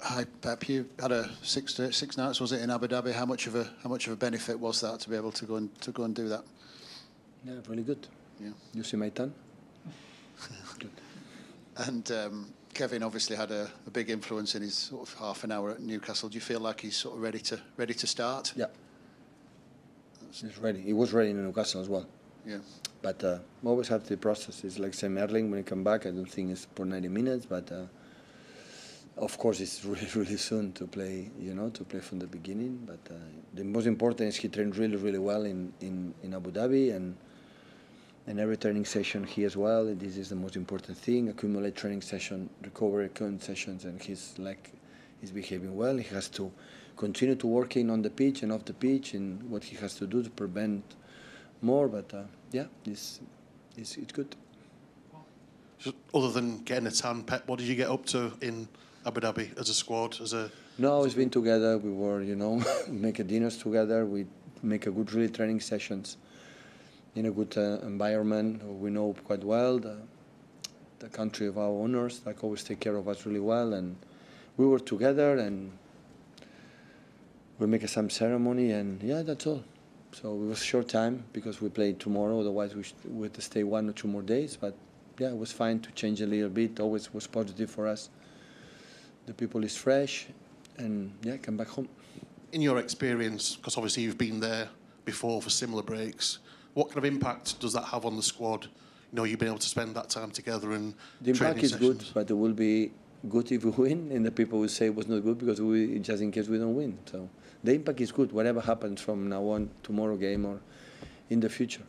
Hi, Pep. You had a six to six nights, was it, in Abu Dhabi? How much of a how much of a benefit was that to be able to go and to go and do that? Yeah, really good. Yeah. You see my tongue? good. And um, Kevin obviously had a, a, big influence in his sort of half an hour at Newcastle. Do you feel like he's sort of ready to ready to start? Yeah. He's ready. He was ready in Newcastle as well. Yeah. But uh, always have the process. It's like Sam Erling when he come back. I don't think it's for 90 minutes, but uh, of course it's really really soon to play. You know, to play from the beginning. But uh, the most important is he trained really really well in, in, in Abu Dhabi and and every training session he as well. This is the most important thing. Accumulate training session, recovery sessions, and he's like he's behaving well. He has to continue to working on the pitch and off the pitch and what he has to do to prevent more. But uh, yeah, it's, it's, it's good. other than getting a tan, Pep, what did you get up to in Abu Dhabi as a squad? As a no, it's been together. We were, you know, make a dinners together. We make a good really training sessions in a good uh, environment. We know quite well the, the country of our owners. Like always take care of us really well, and we were together and we make some ceremony, and yeah, that's all. So it was short time because we played tomorrow. Otherwise, we would stay one or two more days. But yeah, it was fine to change a little bit. Always was positive for us. The people is fresh, and yeah, come back home. In your experience, because obviously you've been there before for similar breaks, what kind of impact does that have on the squad? You know, you've been able to spend that time together and the impact is sessions. good, but it will be good if we win, and the people will say it was not good because we just in case we don't win. So the impact is good, whatever happens from now on, tomorrow game or in the future.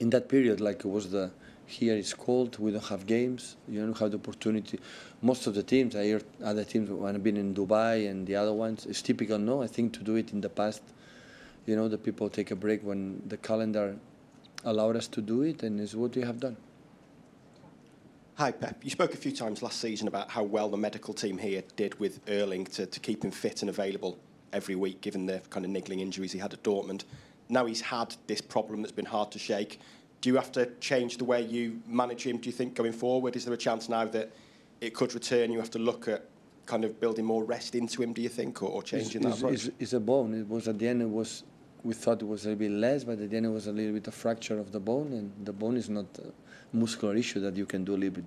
In that period, like it was the here it's cold, we don't have games, you don't have the opportunity. Most of the teams, I hear other teams when I've been in Dubai and the other ones, it's typical, no, I think to do it in the past, you know, the people take a break when the calendar allowed us to do it, and it's what we have done. Hi, Pep. You spoke a few times last season about how well the medical team here did with Erling to, to keep him fit and available every week, given the kind of niggling injuries he had at Dortmund. Now he's had this problem that's been hard to shake. Do you have to change the way you manage him, do you think, going forward? Is there a chance now that it could return? You have to look at kind of building more rest into him, do you think, or, or changing it's, that approach? It's, it's a bone. It was at the end, it was we thought it was a little bit less, but at the end it was a little bit of fracture of the bone, and the bone is not a muscular issue that you can do a little bit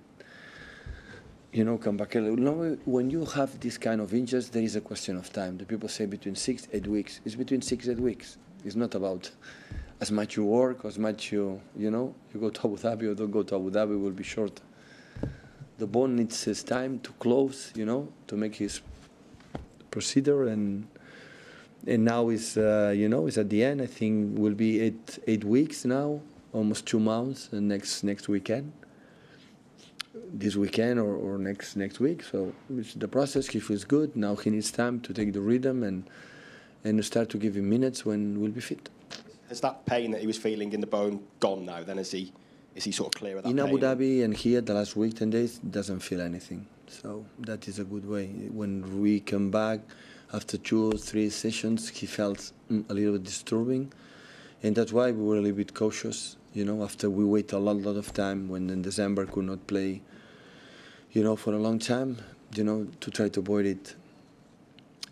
you know, come back. No, when you have this kind of injuries, there is a question of time. The people say between six, eight weeks. It's between six, eight weeks. It's not about as much you work, as much you, you know, you go to Abu Dhabi or don't go to Abu Dhabi will be short. The bone needs his time to close, you know, to make his procedure and and now is uh, you know is at the end. I think will be eight eight weeks now, almost two months. Uh, next next weekend this weekend or, or next next week. So the process. He feels good. Now he needs time to take the rhythm and and start to give him minutes when we'll be fit. Has that pain that he was feeling in the bone gone now? Then is he is he sort of clear of that? In pain? Abu Dhabi and here the last week ten days doesn't feel anything. So that is a good way. When we come back after two or three sessions, he felt mm, a little bit disturbing, and that's why we were a little bit cautious. You know, after we wait a lot, lot of time when in December could not play you know, for a long time, you know, to try to avoid it.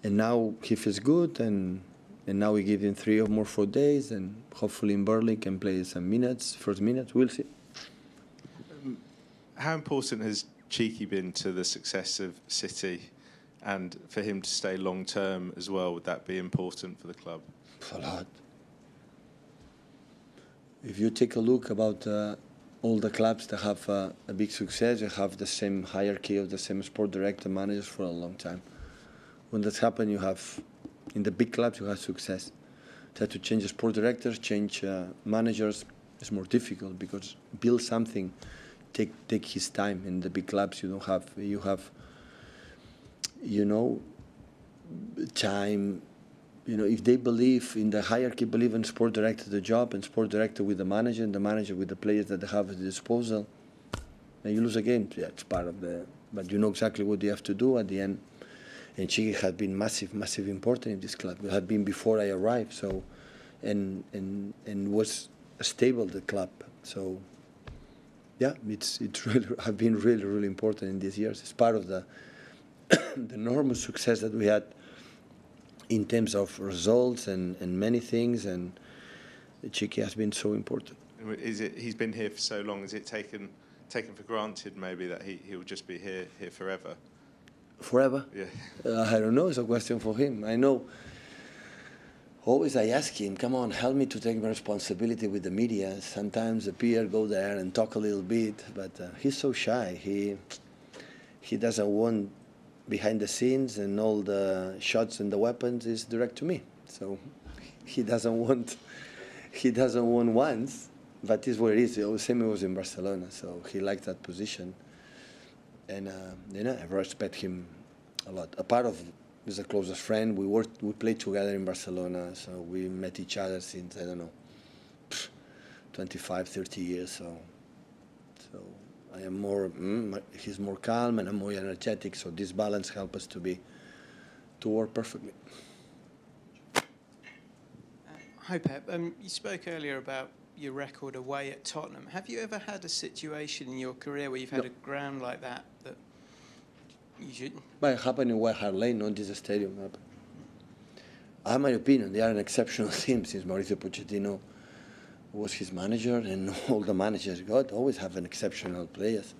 And now he feels good, and and now we give him three or more four days, and hopefully in Burnley can play some minutes, first minutes. We'll see. How important has Txiki been to the success of City, and for him to stay long term as well? Would that be important for the club? A lot. If you take a look about. Uh, all the clubs that have uh, a big success, they have the same hierarchy of the same sport director managers for a long time. When that happens, you have, in the big clubs, you have success. Have to change the sport directors, change uh, managers, it's more difficult because build something take take his time. In the big clubs, you don't have you have, you know, time you know, if they believe in the hierarchy, believe in sport director the job and sport director with the manager and the manager with the players that they have at the disposal, and you lose a game. Yeah, it's part of the. But you know exactly what you have to do at the end. And Txiki had been massive, massive important in this club. It had been before I arrived, so, and and and was a stable the club. So. Yeah, it's it's really have been really really important in these years. It's part of the the enormous success that we had in terms of results and, and many things, and Txiki has been so important. Is it? He's been here for so long. Is it taken taken for granted maybe that he he'll just be here here forever? Forever? Yeah. Uh, I don't know. It's a question for him. I know. Always I ask him, come on, help me to take my responsibility with the media. Sometimes the peer go there and talk a little bit, but uh, he's so shy. He he doesn't want behind the scenes and all the shots and the weapons is direct to me. So he doesn't want he doesn't want once, but it's what it is. The same was in Barcelona, so he liked that position. And uh, you know, I respect him a lot. A part of is a closest friend. We worked, we played together in Barcelona, so we met each other since I don't know, 25, 30 years. So, so I am more. Mm, he's more calm, and I'm more energetic. So this balance helps us to be, to work perfectly. Hi, Pep. Um, you spoke earlier about your record away at Tottenham. Have you ever had a situation in your career where you've had No. a ground like that that you should? But it happened in White Hart Lane, not this stadium. I have my opinion. They are an exceptional team since Mauricio Pochettino was his manager, and all the managers got always have an exceptional players.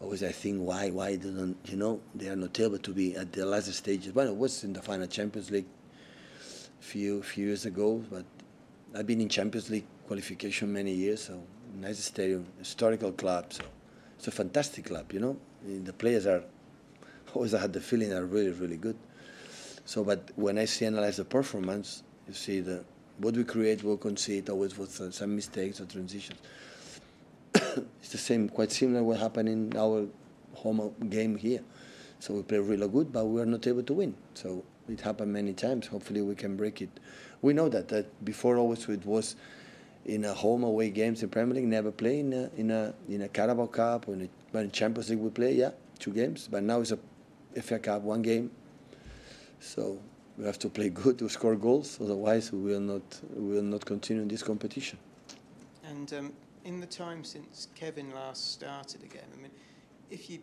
Always, I think why why they don't you know they are not able to be at the last stages. Well, it was in the final Champions League few few years ago, but I've been in Champions League qualification many years. So nice stadium, historical club. So it's a fantastic club, you know. The players are always I had the feeling are really really good. So, but when I see analyze the performance, you see the what we create, we concede always with uh, some mistakes or transitions. it's the same, quite similar what happened in our home game here. So we play really good, but we are not able to win. So it happened many times. Hopefully we can break it. We know that that before always it was in a home away games in Premier League, never play in a in a in a Carabao Cup or in, a, in Champions League we play, yeah, two games. But now it's a FA Cup, one game. So we have to play good to score goals. Otherwise, we will not we will not continue in this competition. And um, in the time since Kevin last started again, I mean, if you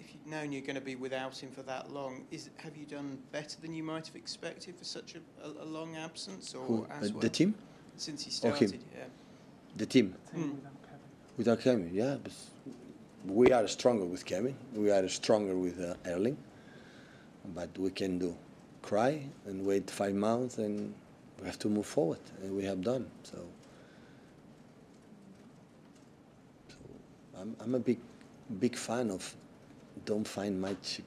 if you'd known you're going to be without him for that long, is have you done better than you might have expected for such a, a, a long absence, or Who, as uh, well the team, since he or him? started? Yeah. the team, Mm. without Kevin, yeah, but we are stronger with Kevin. We are stronger with uh, Erling, but we can do cry and wait five months, and we have to move forward, and we have done so. So I'm, I'm a big, big fan of don't find much,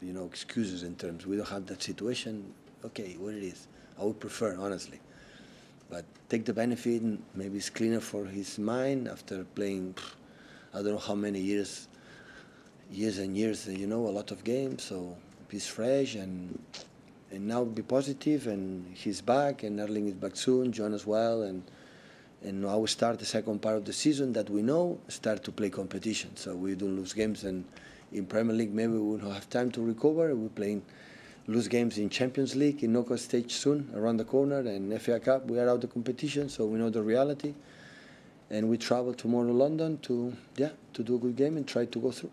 you know, excuses in terms. We don't have that situation. Okay, what it is. I would prefer, honestly. But take the benefit, and maybe it's cleaner for his mind after playing, pff, I don't know how many years, years and years, you know, a lot of games. So he's fresh and and now be positive, and he's back, and Erling is back soon, John as well, and and now we start the second part of the season that we know start to play competition. So we don't lose games, and in Premier League maybe we will have time to recover. We're playing lose games in Champions League in knockout stage soon around the corner, and FA Cup we are out of competition, so we know the reality. And we travel tomorrow to London to yeah to do a good game and try to go through.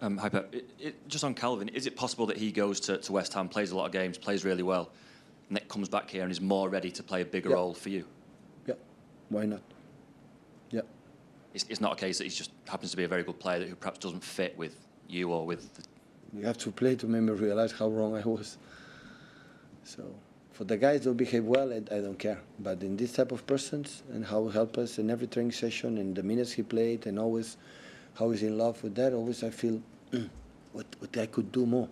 Um, hi, Pep. It, it, just on Kalvin, is it possible that he goes to, to West Ham, plays a lot of games, plays really well, and then comes back here and is more ready to play a bigger Yeah. role for you? Yeah, why not? Yeah. It's, it's not a case that he just happens to be a very good player that who perhaps doesn't fit with you or with. The, You have to play to make me realize how wrong I was. So for the guys who behave well, I, I don't care. But in this type of persons and how he help us in every training session and the minutes he played and always how he's in love with that, always I feel "Mm, what, what I could do more.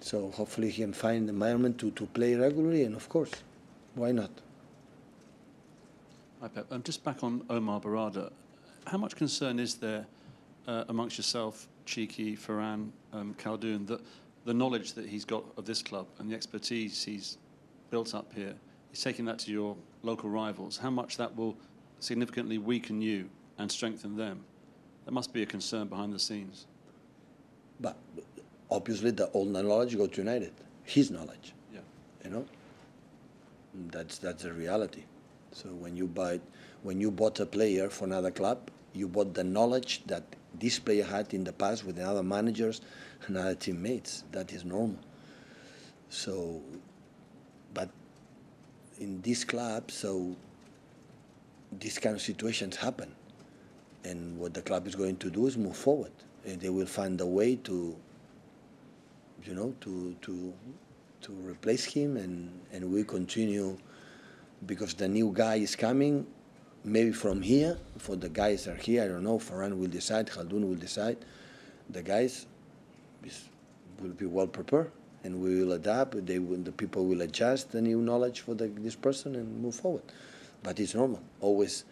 So hopefully he can find the environment to, to play regularly and of course, why not? Hi, Pep. Um, just back on Omar Berrada, how much concern is there uh, amongst yourself, Txiki, Ferran, um, that the knowledge that he's got of this club and the expertise he's built up here, he's taking that to your local rivals, how much that will significantly weaken you and strengthen them? There must be a concern behind the scenes. But obviously the old knowledge goes to United. His knowledge. Yeah. you know that's that's a reality so when you buy when you bought a player for another club you bought the knowledge that this player had in the past with other managers and other teammates. That is normal. So, but in this club, so these kind of situations happen. And what the club is going to do is move forward. And they will find a way to, you know, to, to, to replace him and, and we continue because the new guy is coming, maybe from here, for the guys are here, I don't know, Ferran will decide, Khaldoon will decide. The guys is, will be well prepared and we will adapt. They will, the people will adjust the new knowledge for the, this person and move forward. But it's normal, always.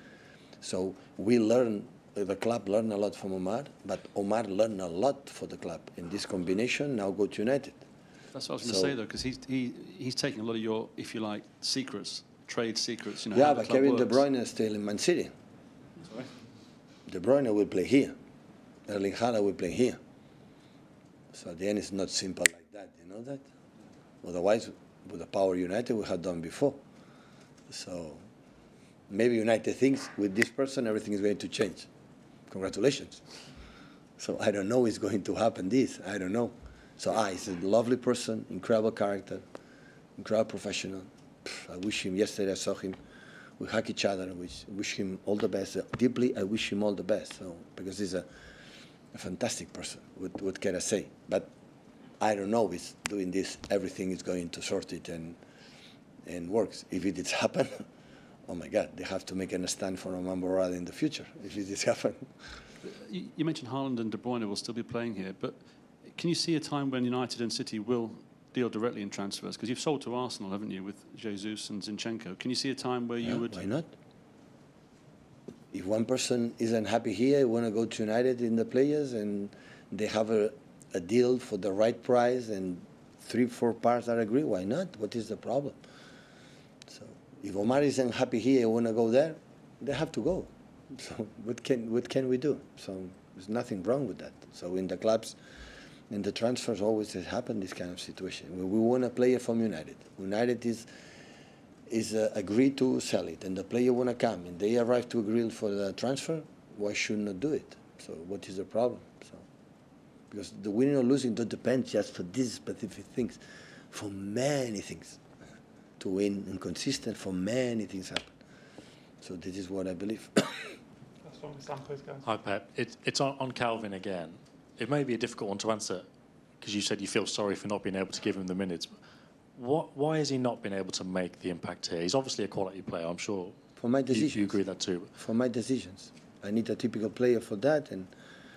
So we learn, the club learned a lot from Omar, but Omar learned a lot for the club. In this combination, now go to United. That's what I was going to say, though, because he's, he, he's taking a lot of your, if you like, secrets, trade secrets. You know, yeah, but Kevin De. Bruyne is still in Man City. Sorry? De Bruyne will play here. Erling Haaland will play here. So at the end, it's not simple like that. You know that. Otherwise, with the power United we have done before. So maybe United thinks with this person everything is going to change. Congratulations. So I don't know it's going to happen. This I don't know. So ah, he's a lovely person, incredible character, incredible professional. I wish him. Yesterday I saw him. We hug each other. I wish, wish him all the best. Deeply, I wish him all the best. So because he's a, a fantastic person. What, what can I say? But I don't know if doing this, everything is going to sort it and and works. If it did happen, oh my God, they have to make an stand for Roman Berrada in the future. If it did happen. You mentioned Haaland and De Bruyne will still be playing here, but can you see a time when United and City will deal directly in transfers? Because you've sold to Arsenal, haven't you, with Jesus and Zinchenko? Can you see a time where you Yeah, would? Why not? If one person isn't happy here, want to go to United in the players, and they have a, a deal for the right price, and three, four parts are agree, why not? What is the problem? So if Omar isn't happy here, want to go there, they have to go. So what can what can we do? So there's nothing wrong with that. So in the clubs, in the transfers, always has happened this kind of situation. We, we want a player from United. United is is uh, agreed to sell it and the player want to come and they arrive to agree for the transfer, why should not do it? So what is the problem? So because the winning or losing don't depend just for these specific things, for many things. To win and consistent for many things happen. So this is what I believe. That's one with Sam, please, guys. Hi, Pep. It, it's on, on Kalvin again. It may be a difficult one to answer because you said you feel sorry for not being able to give him the minutes. What, why has he not been able to make the impact here? He's obviously a quality player, I'm sure. for my decisions. you agree that too. For my decisions. I need a typical player for that and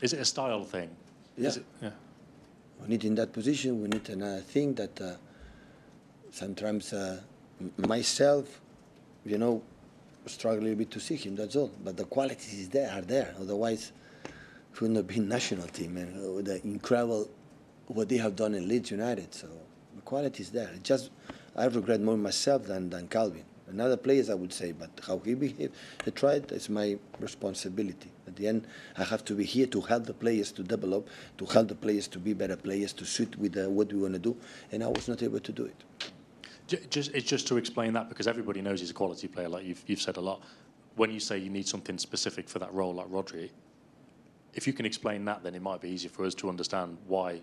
Is it a style thing? Yeah. Is it, yeah. we need in that position, we need another thing that uh, sometimes uh, myself, you know, struggle a bit to see him, that's all. But the qualities is there, are there. Otherwise, wouldn't have been national team and uh, the incredible what they have done in Leeds United. So the quality is there. It just I regret more myself than, than Kalvin. Another players, I would say, but how he behaved, he tried, it's my responsibility. At the end, I have to be here to help the players to develop, to help the players to be better players, to suit with uh, what we want to do, and I was not able to do it. Just, it's just to explain that because everybody knows he's a quality player, like you've, you've said a lot. When you say you need something specific for that role, like Rodri, if you can explain that, then it might be easier for us to understand why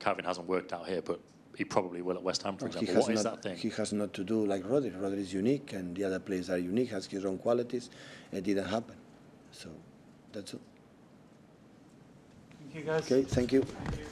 Kalvin hasn't worked out here, but he probably will at West Ham, for he example. has What is not, that thing? He has not to do like Rodri. Rodri is unique, and the other players are unique, has his own qualities. It didn't happen. So that's it. Thank you, guys. Okay, thank you. Thank you.